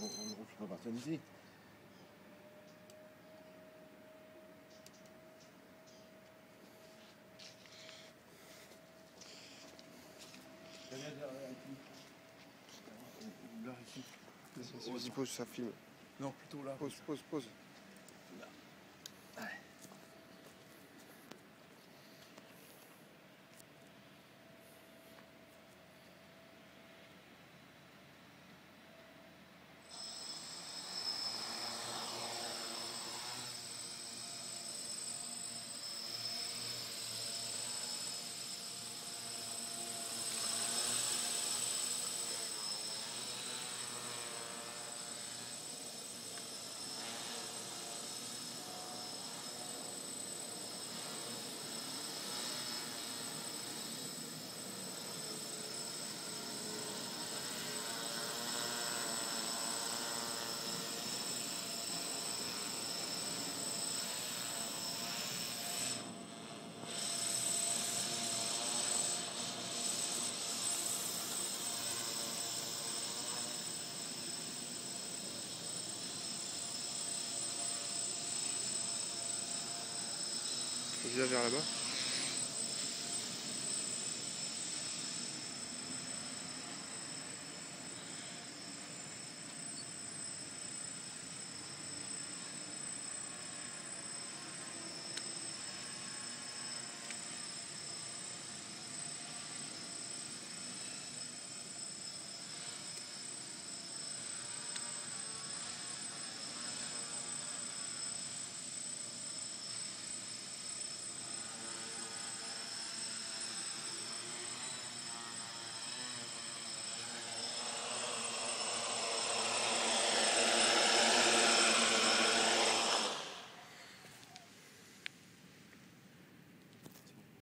on, on, on peut partir d'ici. Là, ici. Vas-y, pose, ça filme. Non, plutôt là. Pose, pose, pose. Viens vers là-bas?